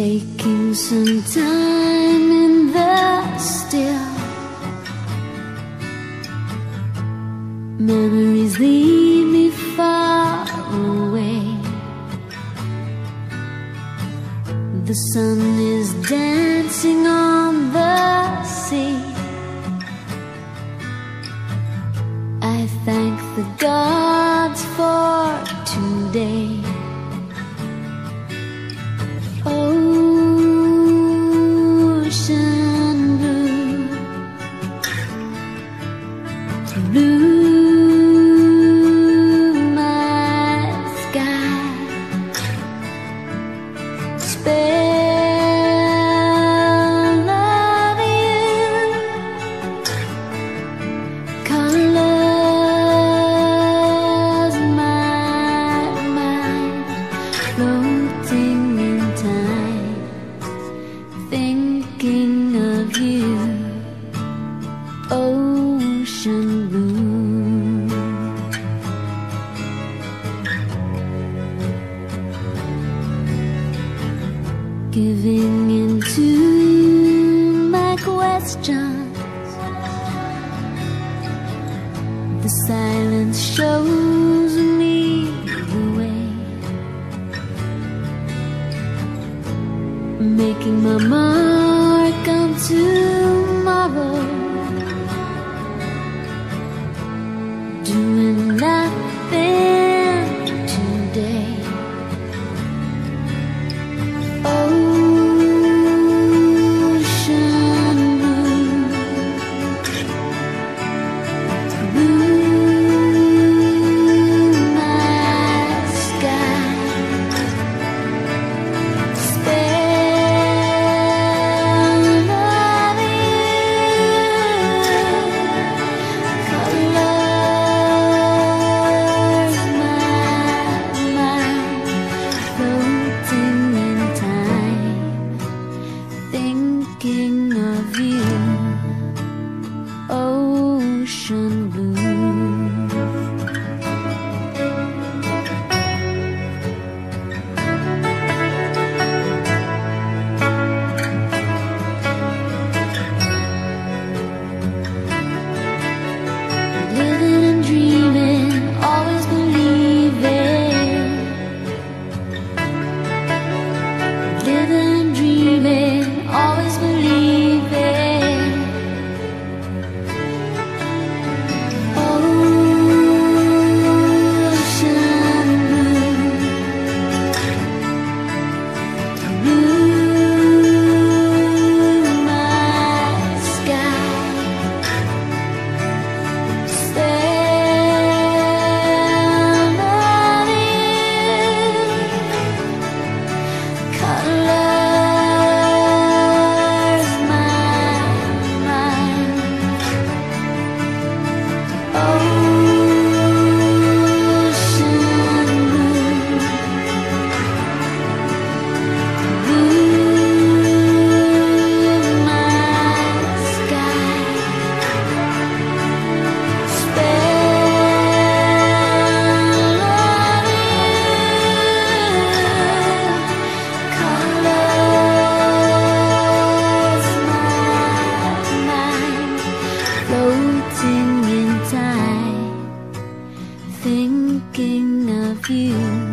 Taking some time in the still. Memories lead me far away. The sun is dancing on the sea. I thank the gods for today Giving into my questions. The silence shows me the way. Making my mark on you,